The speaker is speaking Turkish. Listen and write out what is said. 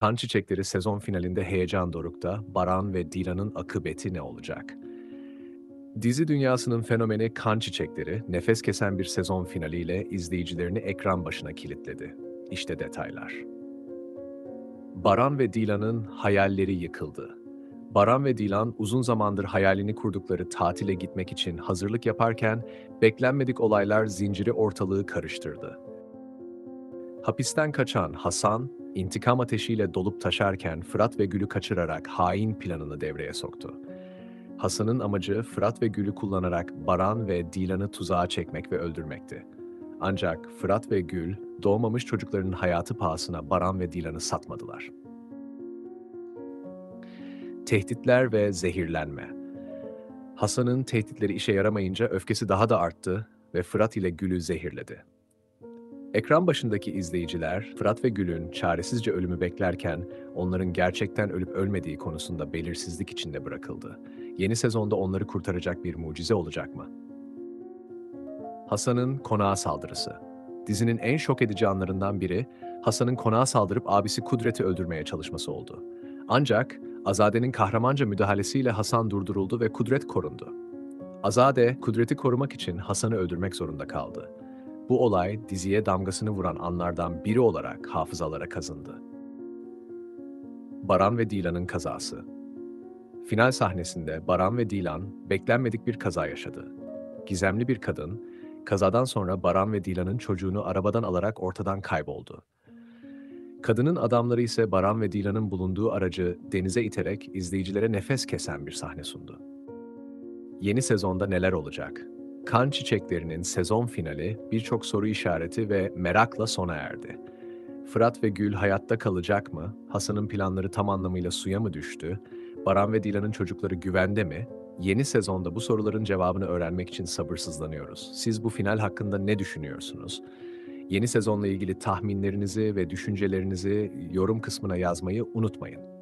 Kan Çiçekleri sezon finalinde heyecan dorukta, Baran ve Dilan'ın akıbeti ne olacak? Dizi dünyasının fenomeni Kan Çiçekleri, nefes kesen bir sezon finaliyle izleyicilerini ekran başına kilitledi. İşte detaylar. Baran ve Dilan'ın hayalleri yıkıldı. Baran ve Dilan uzun zamandır hayalini kurdukları tatile gitmek için hazırlık yaparken beklenmedik olaylar zinciri ortalığı karıştırdı. Hapisten kaçan Hasan, intikam ateşiyle dolup taşarken Fırat ve Gül'ü kaçırarak hain planını devreye soktu. Hasan'ın amacı Fırat ve Gül'ü kullanarak Baran ve Dilan'ı tuzağa çekmek ve öldürmekti. Ancak Fırat ve Gül, doğmamış çocukların hayatı pahasına Baran ve Dilan'ı satmadılar. Tehditler ve zehirlenme Hasan'ın tehditleri işe yaramayınca öfkesi daha da arttı ve Fırat ile Gül'ü zehirledi. Ekran başındaki izleyiciler, Fırat ve Gül'ün çaresizce ölümü beklerken onların gerçekten ölüp ölmediği konusunda belirsizlik içinde bırakıldı. Yeni sezonda onları kurtaracak bir mucize olacak mı? Hasan'ın konağa saldırısı. Dizinin en şok edici anlarından biri, Hasan'ın konağa saldırıp abisi Kudret'i öldürmeye çalışması oldu. Ancak Azade'nin kahramanca müdahalesiyle Hasan durduruldu ve Kudret korundu. Azade, Kudret'i korumak için Hasan'ı öldürmek zorunda kaldı. Bu olay diziye damgasını vuran anlardan biri olarak hafızalara kazındı. Baran ve Dilan'ın kazası Final sahnesinde Baran ve Dilan beklenmedik bir kaza yaşadı. Gizemli bir kadın, kazadan sonra Baran ve Dilan'ın çocuğunu arabadan alarak ortadan kayboldu. Kadının adamları ise Baran ve Dilan'ın bulunduğu aracı denize iterek izleyicilere nefes kesen bir sahne sundu. Yeni sezonda neler olacak? Kan Çiçekleri'nin sezon finali birçok soru işareti ve merakla sona erdi. Fırat ve Gül hayatta kalacak mı? Hasan'ın planları tam anlamıyla suya mı düştü? Baran ve Dilan'ın çocukları güvende mi? Yeni sezonda bu soruların cevabını öğrenmek için sabırsızlanıyoruz. Siz bu final hakkında ne düşünüyorsunuz? Yeni sezonla ilgili tahminlerinizi ve düşüncelerinizi yorum kısmına yazmayı unutmayın.